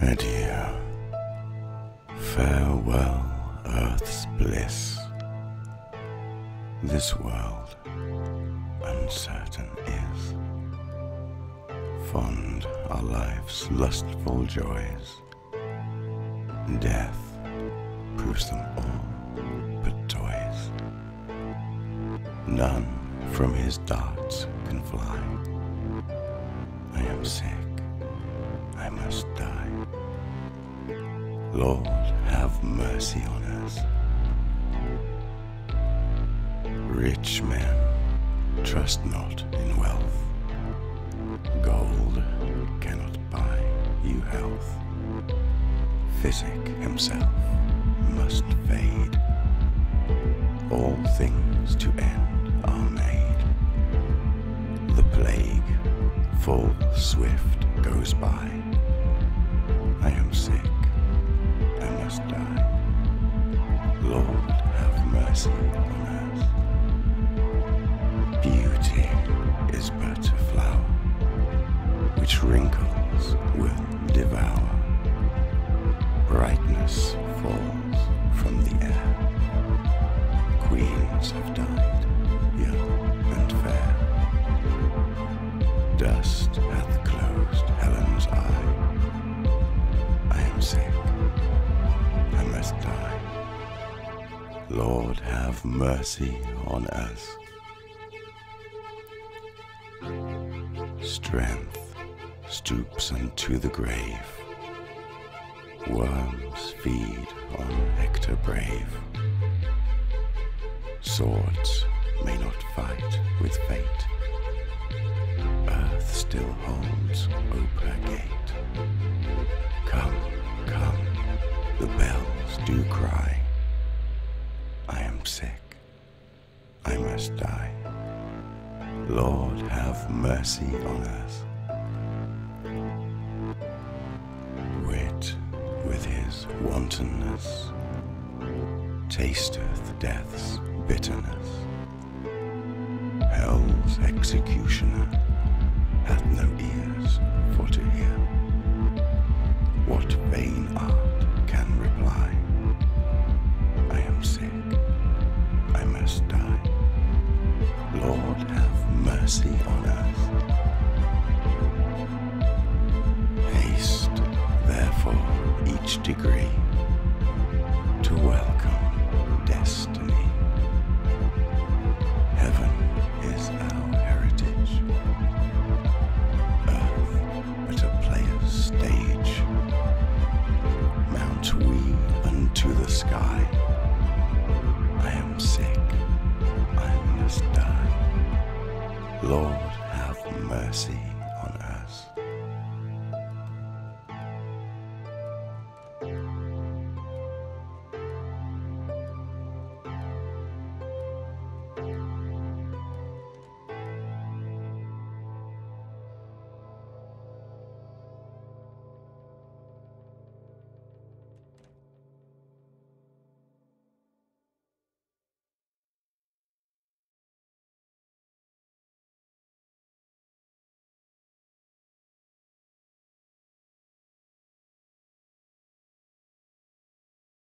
Adieu. Farewell, earth's bliss. This world uncertain is. Fond are life's lustful joys. Death proves them all but toys. None from his darts can fly. I am sick, I must die. Lord, have mercy on us. Rich men trust not in wealth. Gold cannot buy you health. Physic himself must fade. All things to end are made. The plague, full swift, goes by. I am sick, I must die. Lord, have mercy on us. Beauty is but a flower, which wrinkles will devour. Brightness Lord, have mercy on us. Strength stoops unto the grave. Worms feed on Hector brave. Swords may not fight with fate. Earth still holds ope her gate. I must die. Lord, have mercy on us. Wit with his wantonness tasteth death's bitterness. Hell's executioner hath no ears each degree to welcome destiny. Heaven is our heritage. Earth but a player's stage. Mount we unto the sky. I am sick, I must die. Lord, have mercy